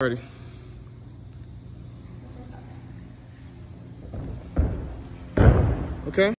Ready. Okay.